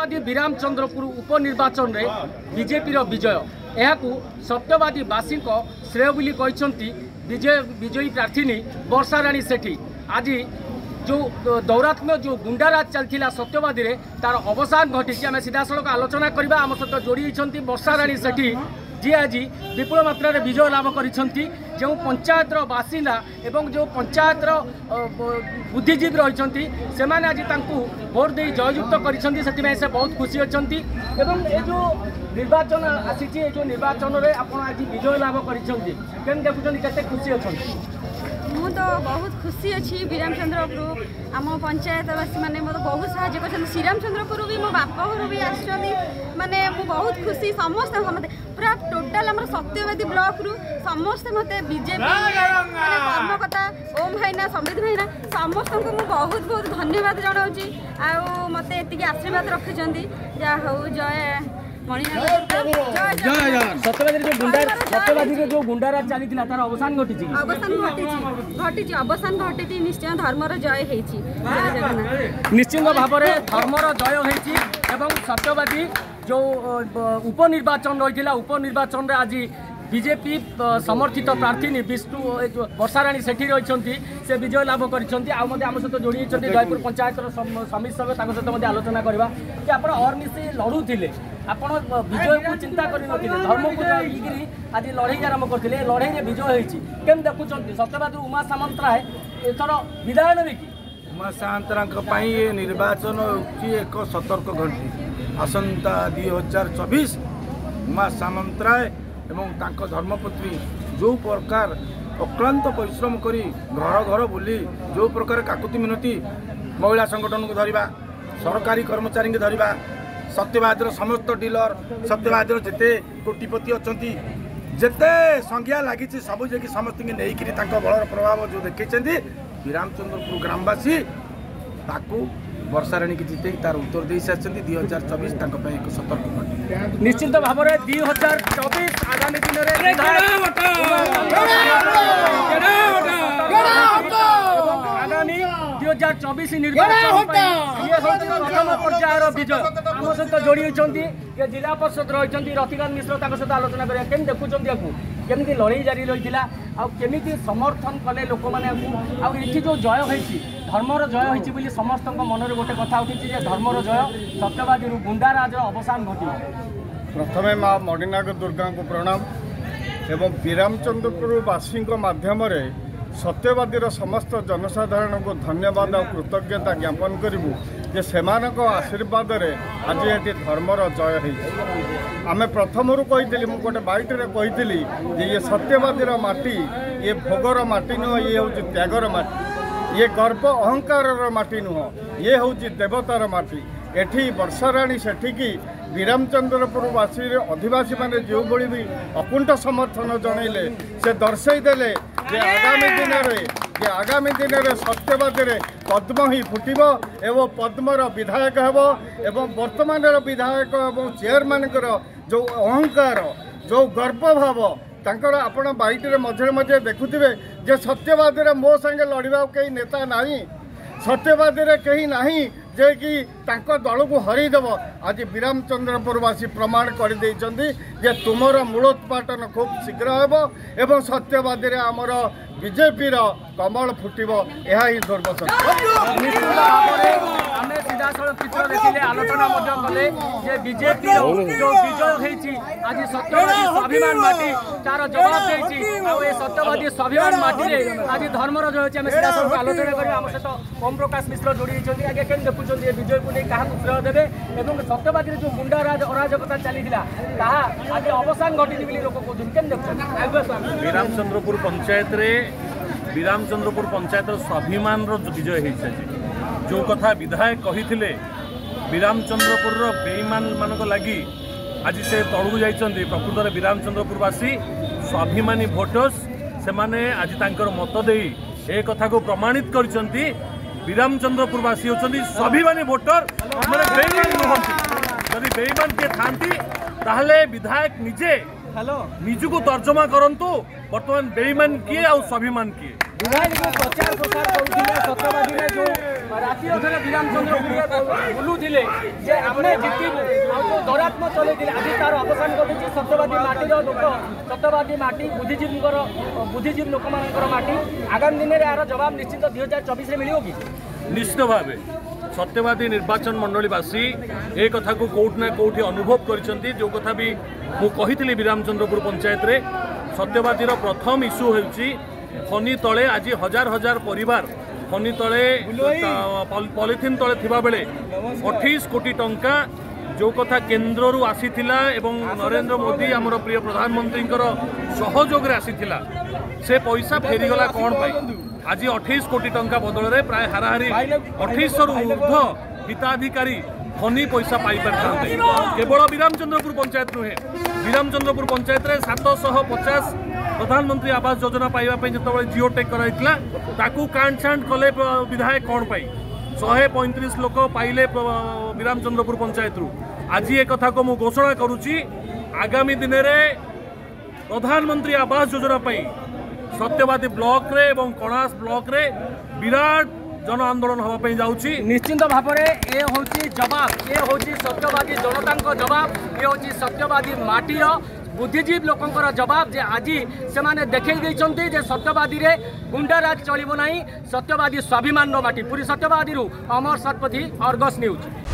ସତ୍ୟବାଦୀ ବିରାମଚନ୍ଦ୍ରପୁର ଉପନିର୍ବାଚନରେ ବିଜେପିର ବିଜୟ ଏହାକୁ ସତ୍ୟବାଦୀବାସୀଙ୍କ ଶ୍ରେୟ ବୋଲି କହିଛନ୍ତି ବିଜୟ ବିଜୟୀ ପ୍ରାର୍ଥିନୀ ବର୍ଷାରାଣୀ ସେଠୀ ଆଜି ଯେଉଁ ଦୌରାତ୍ମ୍ୟ ଯେଉଁ ଗୁଣ୍ଡାରାଜ ଚାଲିଥିଲା ସତ୍ୟବାଦୀରେ ତାର ଅବସାନ ଘଟିଛି ଆମେ ସିଧାସଳଖ ଆଲୋଚନା କରିବା ଆମ ସହିତ ଯୋଡ଼ି ହେଇଛନ୍ତି ବର୍ଷାରାଣୀ ସେଠୀ ଯିଏ ଆଜି ବିପୁଳ ମାତ୍ରାରେ ବିଜୟ ଲାଭ କରିଛନ୍ତି ଯେଉଁ ପଞ୍ଚାୟତର ବାସିନ୍ଦା ଏବଂ ଯେଉଁ ପଞ୍ଚାୟତର ବୁଦ୍ଧିଜୀବୀ ରହିଛନ୍ତି ସେମାନେ ଆଜି ତାଙ୍କୁ ଭୋଟ୍ ଦେଇ ଜୟଯୁକ୍ତ କରିଛନ୍ତି ସେଥିପାଇଁ ସେ ବହୁତ ଖୁସି ଅଛନ୍ତି ଏବଂ ଏ ଯେଉଁ ନିର୍ବାଚନ ଆସିଛି ଏ ଯେଉଁ ନିର୍ବାଚନରେ ଆପଣ ଆଜି ବିଜୟ ଲାଭ କରିଛନ୍ତି କେମିତି ଦେଖୁଛନ୍ତି କେତେ ଖୁସି ଅଛନ୍ତି ମୁଁ ତ ବହୁତ ଖୁସି ଅଛି ବିରାମଚନ୍ଦ୍ରପୁର ଆମ ପଞ୍ଚାୟତବାସୀମାନେ ମୋତେ ବହୁତ ସାହାଯ୍ୟ କରିଛନ୍ତି ଶ୍ରୀରାମଚନ୍ଦ୍ରପୁରରୁ ବି ମୋ ବାପ ଘରୁ ବି ଆସିଛନ୍ତି ମାନେ ମୁଁ ବହୁତ ଖୁସି ସମସ୍ତେ ସମସ୍ତେ ପୁରା ଟୋଟାଲ ଆମର ସତ୍ୟବାଦୀ ବ୍ଲକରୁ ସମସ୍ତେ ମୋତେ ବିଜେପି କର୍ମକର୍ତ୍ତା ଓମ୍ ଭାଇନା ସମ୍ବିତ ଭାଇନା ସମସ୍ତଙ୍କୁ ମୁଁ ବହୁତ ବହୁତ ଧନ୍ୟବାଦ ଜଣାଉଛି ଆଉ ମୋତେ ଏତିକି ଆଶୀର୍ବାଦ ରଖିଛନ୍ତି ଯାହା ହଉ ଜୟ ନିଶ୍ଚୟ ଧର୍ମର ଜୟ ହେଇଛି ନିଶ୍ଚିନ୍ତ ଭାବରେ ଧର୍ମର ଜୟ ହେଇଛି ଏବଂ ସତ୍ୟବାଦୀ ଯେଉଁ ଉପନିର୍ବାଚନ ରହିଥିଲା ଉପନିର୍ବାଚନରେ ଆଜି বিজেপি সমর্থিত প্রার্থী বিষ্ণু বর্ষারাণী সেটি রয়েছেন সে বিজয় লাভ করেছেন আমার সহ যোড়ি হয়েছেন জয়পুর পঞ্চায়েতর সমিতি সহ তাঁর সহ আলোচনা করা যে আপনার অর্মিশি লড়ুলে আপনার বিজয়কে চিন্তা করে নর্মকে যাইকি আজ লড়াই আরম্ভ করলে লড়াইরে বিজয় হয়েছে কেমন দেখুছেন সত্যবাদী উমা সামন্তরায় এথর বিদায় নেবে কি উমা সামন্তরাঙ্ নির্বাচন হচ্ছে এক সতর্ক ঘণ্টি आसम्ता दुई हजार चबिस उमा सामन्तय ए जो प्रकार अक्लान्त परिश्रम गरिर घर घर बुली जो प्रकार काकुति मिनति महिला संगठन को धरेवा सरकारी कर्मचारी के सत्यवादी र समस्त डिलर सत्यवाद र जे किपति अचान संज्ञा लाग्छ सबै जा बल प्रभाव जो देखिन्छपुर ग्रामवासी त বর্ষারাণীকে জিতেই তার উত্তর দিয়ে সারিছেন দুই হাজার চবিশ তাঁর এক সতর্ক ঘটনা নিশ্চিত ভাবে দুই হাজার চবিশ আগামী দিনের আগামী দুই জেলা পরিষদ রয়েছেন রতিকান্ত মিশ্র তাঁর সহ আলোচনা করা কেমন দেখুছেন কেমি লড়াই জারি রয়েছে ଆଉ କେମିତି ସମର୍ଥନ କଲେ ଲୋକମାନଙ୍କୁ ଆଉ ଏଠି ଯେଉଁ ଜୟ ହୋଇଛି ଧର୍ମର ଜୟ ହୋଇଛି ବୋଲି ସମସ୍ତଙ୍କ ମନରେ ଗୋଟେ କଥା ଉଠିଛି ଯେ ଧର୍ମର ଜୟ ସତ୍ୟବାଦୀରୁ ଗୁଣ୍ଡାରାଜର ଅବସାନ ଘଟିବ ପ୍ରଥମେ ମା ମଣିନାଗ ଦୁର୍ଗାଙ୍କୁ ପ୍ରଣାମ ଏବଂ ବିରାମଚନ୍ଦ୍ରପୁର ବାସୀଙ୍କ ମାଧ୍ୟମରେ ସତ୍ୟବାଦୀର ସମସ୍ତ ଜନସାଧାରଣଙ୍କୁ ଧନ୍ୟବାଦ ଆଉ କୃତଜ୍ଞତା ଜ୍ଞାପନ କରିବୁ ଯେ ସେମାନଙ୍କ ଆଶୀର୍ବାଦରେ ଆଜି ଏଠି ଧର୍ମର ଜୟ ହେଇଛି ଆମେ ପ୍ରଥମରୁ କହିଥିଲି ମୁଁ ଗୋଟେ ବାଇଟରେ କହିଥିଲି ଯେ ଇଏ ସତ୍ୟବାଦୀର ମାଟି ଇଏ ଭୋଗର ମାଟି ନୁହେଁ ଇଏ ହେଉଛି ତ୍ୟାଗର ମାଟି ଇଏ ଗର୍ବ ଅହଙ୍କାରର ମାଟି ନୁହଁ ଇଏ ହେଉଛି ଦେବତାର ମାଟି ଏଠି ବର୍ଷାରାଣୀ ସେଠିକି ବିରାମଚନ୍ଦ୍ରପୁର ବାସୀ ଅଧିବାସୀମାନେ ଯେଉଁଭଳି ବି ଅକୁଣ୍ଠ ସମର୍ଥନ ଜଣେଇଲେ ସେ ଦର୍ଶାଇ ଦେଲେ ଯେ ଆଗାମୀ ଦିନରେ ଯେ ଆଗାମୀ ଦିନରେ ସତ୍ୟବାଦୀରେ ପଦ୍ମ ହିଁ ଫୁଟିବ ଏବଂ ପଦ୍ମର ବିଧାୟକ ହେବ ଏବଂ ବର୍ତ୍ତମାନର ବିଧାୟକ ଏବଂ ଚେୟାରମ୍ୟାନଙ୍କର ଯେଉଁ ଅହଙ୍କାର ଯେଉଁ ଗର୍ବଭାବ ତାଙ୍କର ଆପଣ ବାଇକରେ ମଝିରେ ମଝିରେ ଦେଖୁଥିବେ ଯେ ସତ୍ୟବାଦୀରେ ମୋ ସାଙ୍ଗେ ଲଢ଼ିବାକୁ କେହି ନେତା ନାହିଁ ସତ୍ୟବାଦୀରେ କେହି ନାହିଁ ଯିଏକି ତାଙ୍କ ଦଳକୁ ହରେଇଦେବ ଆଜି ବିରାମଚନ୍ଦ୍ରପୁରବାସୀ ପ୍ରମାଣ କରିଦେଇଛନ୍ତି ଯେ ତୁମର ମୂଳୋତ୍ପାଟନ ଖୁବ୍ ଶୀଘ୍ର ହେବ ଏବଂ ସତ୍ୟବାଦୀରେ ଆମର ବିଜେପିର କମଳ ଫୁଟିବ ଏହା ହିଁ ଦୁର୍ବସ ମିଳିଲେ ଆଲୋଚନା ମଧ୍ୟ କଲେ ଯେ ବିଜେପିର ଯେଉଁ ବିଜୟ ହେଇଛି ଆଜି ସତ୍ୟବାଦୀ ସ୍ୱାଭିମାନ ମାଟି ତାର ଜବାବ ଦେଇଛି ଆଉ ଏ ସତ୍ୟବାଦୀ ସ୍ୱାଭିମାନ ମାଟିରେ ଆଜି ଧର୍ମର ରହିଛି ଆମେ ସେଟା ସବୁ ଆଲୋଚନା କରିବା ଆମ ସହିତ ଓମ୍ ପ୍ରକାଶ ମିଶ୍ର ଯୋଡ଼ି ହେଇଛନ୍ତି ଆଜ୍ଞା କେମିତି ଦେଖୁଛନ୍ତି ଏ ବିଜୟକୁ ନେଇ କାହାକୁ ଶ୍ରେୟ ଦେବେ ଏବଂ ସତ୍ୟବାଦୀରେ ଯେଉଁ ଗୁଣ୍ଡାରାଜ ଅରାଜକତା ଚାଲିଥିଲା ତାହା ଆଜି ଅବସାନ ଘଟିଛି ବୋଲି ଲୋକ କହୁଛନ୍ତି କେମିତି ଦେଖୁଛନ୍ତି ବିରାମଚନ୍ଦ୍ରପୁର ପଞ୍ଚାୟତରେ ବିରାମଚନ୍ଦ୍ରପୁର ପଞ୍ଚାୟତର ସ୍ୱାଭିମାନର ବିଜୟ ହେଇଛି ଯେଉଁ କଥା ବିଧାୟକ କହିଥିଲେ ବିରାମଚନ୍ଦ୍ରପୁରର ବେଇମାନମାନଙ୍କ ଲାଗି ଆଜି ସେ ତଳକୁ ଯାଇଛନ୍ତି ପ୍ରକୃତରେ ବିରାମଚନ୍ଦ୍ରପୁରବାସୀ ସ୍ୱାଭିମାନୀ ଭୋଟର୍ସ ସେମାନେ ଆଜି ତାଙ୍କର ମତ ଦେଇ ଏ କଥାକୁ ପ୍ରମାଣିତ କରିଛନ୍ତି ବିରାମଚନ୍ଦ୍ରପୁରବାସୀ ହେଉଛନ୍ତି ସ୍ୱାଭିମାନୀ ଭୋଟର ମାନେ ବେଇମାନ ନୁହନ୍ତି ଯଦି ବେଇମାନ କିଏ ଥାନ୍ତି ତାହେଲେ ବିଧାୟକ ନିଜେ ନିଜକୁ ତର୍ଜମା କରନ୍ତୁ ବର୍ତ୍ତମାନ ବେଇମାନ କିଏ ଆଉ ସ୍ୱାଭିମାନ କିଏ ବିଧାୟକ ଯେଉଁ ପ୍ରଚାର ପ୍ରସାର କରୁଥିଲେ ସତବାଦୀରେ ଯେଉଁ ରାତି ଅଧରେ ବିରାମଚନ୍ଦ୍ର ଗୁଡ଼ିଏ ବୁଲୁଥିଲେ ଯେ ଆମେ ଜିତିବୁ ଆଉ ଯେଉଁ ଦରାତ୍ମ ଚଲେଇଥିଲେ ଆଜି ତାର ଅବସାନ ଘଟୁଛି ସତ୍ୟବାଦୀ ମାଟିର ଲୋକ ସତ୍ୟବାଦୀ ମାଟି ବୁଦ୍ଧିଜୀବୀଙ୍କର ବୁଦ୍ଧିଜୀବୀ ଲୋକମାନଙ୍କର ମାଟି ଆଗାମୀ ଦିନରେ ଏହାର ଜବାବ ନିଶ୍ଚିତ ଦୁଇ ହଜାର ଚବିଶରେ ମିଳିବ କି ନିଶ୍ଚିତ ଭାବେ ସତ୍ୟବାଦୀ ନିର୍ବାଚନ ମଣ୍ଡଳୀବାସୀ ଏ କଥାକୁ କେଉଁଠି ନା କେଉଁଠି ଅନୁଭବ କରିଛନ୍ତି ଯେଉଁ କଥା ବି ମୁଁ କହିଥିଲି ବିରାମଚନ୍ଦ୍ରପୁର ପଞ୍ଚାୟତରେ ସତ୍ୟବାଦୀର ପ୍ରଥମ ଇସ୍ୟୁ ହେଉଛି খনি তলে আজ হাজার হাজার পরিবার খনি তলে পলিথিন তলে থাকবে অঠেইশ কোটি টঙ্কা যে কথা কেন্দ্রর আসিলা এবং নরেন্দ্র মোদি আমার প্রিয় প্রধানমন্ত্রীঙ্কর সহযোগে আসিলা সে পয়সা ফেরিগলা কম পাই আজ অঠেইশ কোটি টঙ্কা বদলরে প্রায় হারাহারি অঠেইশর ঊর্ধ্ব হিতাধিকারী ଧନୀ ପଇସା ପାଇପାରିଥାନ୍ତେ କେବଳ ବିରାମଚନ୍ଦ୍ରପୁର ପଞ୍ଚାୟତ ନୁହେଁ ବିରାମଚନ୍ଦ୍ରପୁର ପଞ୍ଚାୟତରେ ସାତଶହ ପଚାଶ ପ୍ରଧାନମନ୍ତ୍ରୀ ଆବାସ ଯୋଜନା ପାଇବା ପାଇଁ ଯେତେବେଳେ ଜିଓ ଟେକ୍ କରାଯାଇଥିଲା ତାକୁ କାଣ୍ଟଛାଣ୍ଟ କଲେ ବିଧାୟକ କ'ଣ ପାଇଁ ଶହେ ପଇଁତିରିଶ ଲୋକ ପାଇଲେ ବିରାମଚନ୍ଦ୍ରପୁର ପଞ୍ଚାୟତରୁ ଆଜି ଏ କଥାକୁ ମୁଁ ଘୋଷଣା କରୁଛି ଆଗାମୀ ଦିନରେ ପ୍ରଧାନମନ୍ତ୍ରୀ ଆବାସ ଯୋଜନା ପାଇଁ ସତ୍ୟବାଦୀ ବ୍ଲକରେ ଏବଂ କଣାସ ବ୍ଲକରେ ବିରାଟ জন ଆନ୍ଦୋଳନ ହେବା ପାଇଁ ଯାଉଛି ନିଶ୍ଚିନ୍ତ ଭାବରେ ଏ ହେଉଛି ଜବାବ ଏ ହେଉଛି ସତ୍ୟବାଦୀ ଜନତାଙ୍କ ଜବାବ ଏ ହେଉଛି ସତ୍ୟବାଦୀ ମାଟିର বুদ্ধিজীবী লোকর জবাব যে আজি সে দেখাই দিয়েছেন যে সত্যবাদী গুন্ডারাজ চলব না সত্যবাদী স্বাভিমান মাটি পুরী সত্যবাদী অমর শতপথী অর্গস নিউজ